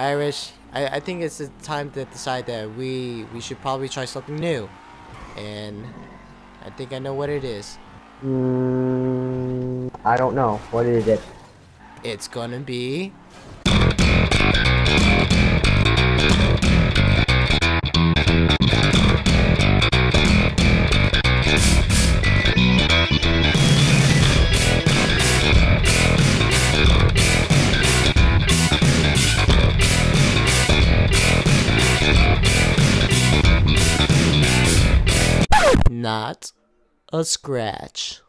Irish, I, I think it's the time to decide that we we should probably try something new, and I think I know what it is. Mm, I don't know. What is it? It's gonna be a scratch.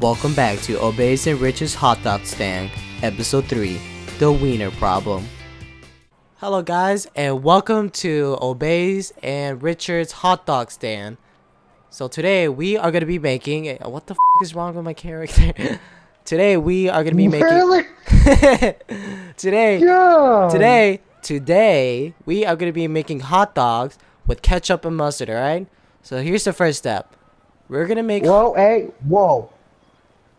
Welcome back to Oby's and Rich's Hot Dog Stand, Episode 3 The Wiener Problem. Hello, guys, and welcome to Oby's and Richard's Hot Dog Stand. So, today we are going to be making. What the f is wrong with my character? today we are going to be making. Really? today, Yeah. today, today, we are going to be making hot dogs with ketchup and mustard, alright? So, here's the first step. We're going to make. Whoa, hey, whoa.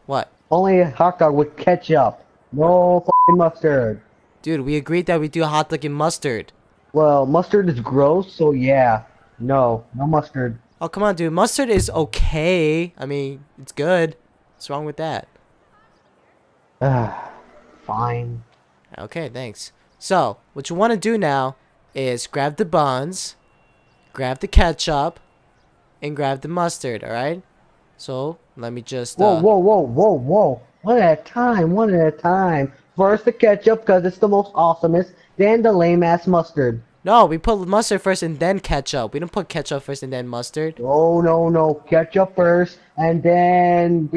What? Only a hot dog with ketchup. No fucking mustard. Dude, we agreed that we do hot dog and mustard. Well, mustard is gross, so yeah. No, no mustard. Oh, come on, dude. Mustard is okay. I mean, it's good. What's wrong with that? Ah, fine. Okay, thanks. So, what you want to do now is grab the buns, grab the ketchup, and grab the mustard, alright? So, let me just. Whoa, uh, whoa, whoa, whoa, whoa. One at a time, one at a time. First the ketchup, because it's the most awesomest. Then the lame ass mustard. No, we put mustard first and then ketchup. We don't put ketchup first and then mustard. Oh, no, no. Ketchup first, and then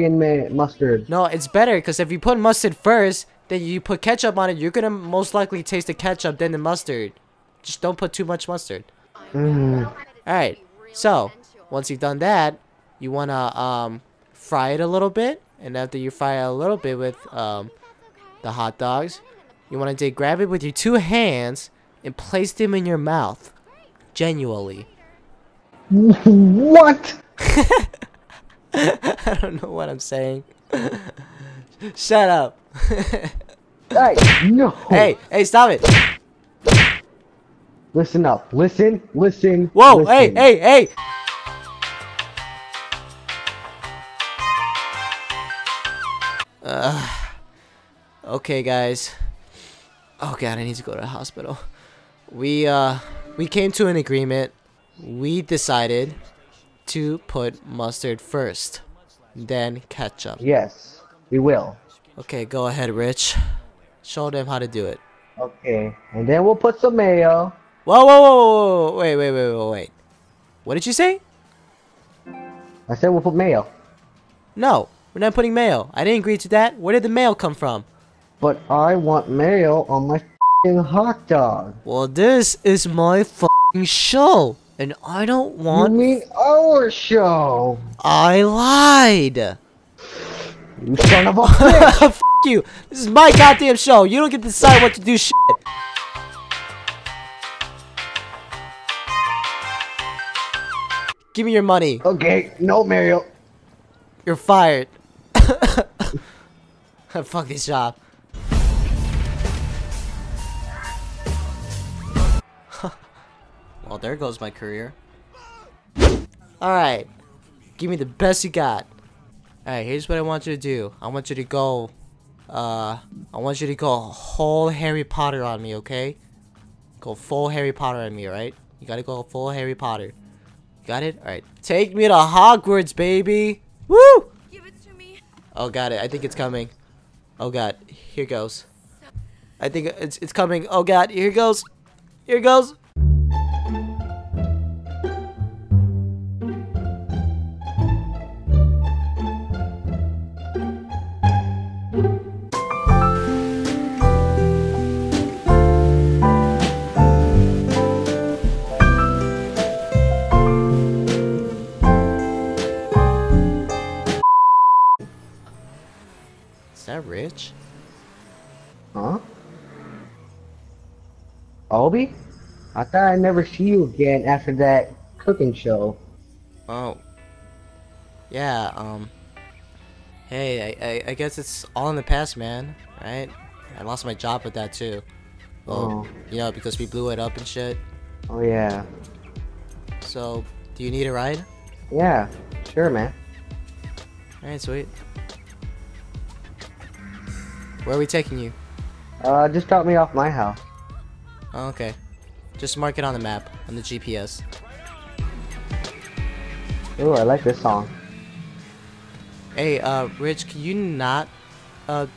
mustard. No, it's better because if you put mustard first, then you put ketchup on it, you're gonna most likely taste the ketchup than the mustard. Just don't put too much mustard. Mm. Alright, so once you've done that, you wanna um fry it a little bit, and after you fry it a little bit with um the hot dogs, you wanna take grab it with your two hands and place them in your mouth. Genuinely. What? I don't know what I'm saying. Shut up. Hey, no. hey, hey, stop it. Listen up. Listen, listen. Whoa, hey, hey, hey! Uh, okay, guys. Oh god, I need to go to the hospital. We uh, we came to an agreement. We decided to put mustard first, then ketchup. Yes, we will. Okay, go ahead, Rich. Show them how to do it. Okay, and then we'll put some mayo. Whoa, whoa, whoa, whoa, whoa, wait, wait, wait, wait, wait. What did you say? I said we'll put mayo. No, we're not putting mayo. I didn't agree to that. Where did the mayo come from? But I want mayo on my fing hot dog. Well, this is my fucking show, and I don't You want. mean our show? I lied. You son of a bitch! You. This is my goddamn show. You don't get to decide what to do. Shit. Give me your money. okay, no Mario. You're fired. Fuck this job. well, there goes my career. Alright. Give me the best you got. Alright, here's what I want you to do. I want you to go, uh, I want you to go whole Harry Potter on me, okay? Go full Harry Potter on me, alright? You gotta go full Harry Potter. Got it? Alright. Take me to Hogwarts, baby! Woo! Give it to me. Oh, got it. I think it's coming. Oh, God. Here goes. I think it's, it's coming. Oh, God. Here goes. Here goes. Oby? I thought I'd never see you again after that cooking show. Oh. Yeah, um. Hey, I, I, I guess it's all in the past, man. Right? I lost my job with that too. Well, Oh. you know, because we blew it up and shit. Oh yeah. So, do you need a ride? Yeah. Sure, man. Alright, sweet. Where are we taking you? Uh, just drop me off my house. Oh, okay. Just mark it on the map, on the GPS. Ooh, I like this song. Hey, uh, Rich, can you not, uh,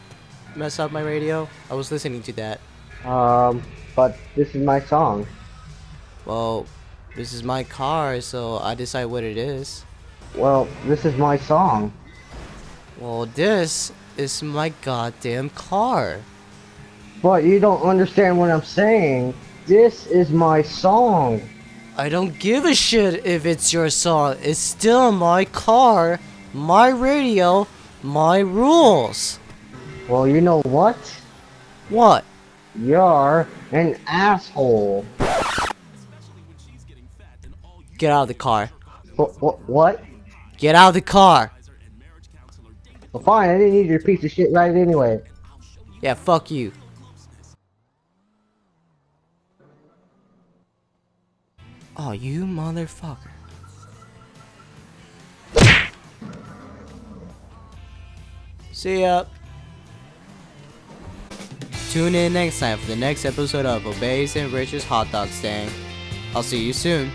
mess up my radio? I was listening to that. Um, but this is my song. Well, this is my car, so I decide what it is. Well, this is my song. Well, this is my goddamn car. But you don't understand what I'm saying. This is my song. I don't give a shit if it's your song. It's still my car, my radio, my rules. Well, you know what? What? You're an asshole. Get out of the car. What? What? Get out of the car. Well, fine. I didn't need your piece of shit right anyway. Yeah, fuck you. Oh, you motherfucker. See ya. Tune in next time for the next episode of Oby's and Rich's Hot Dog Stand. I'll see you soon.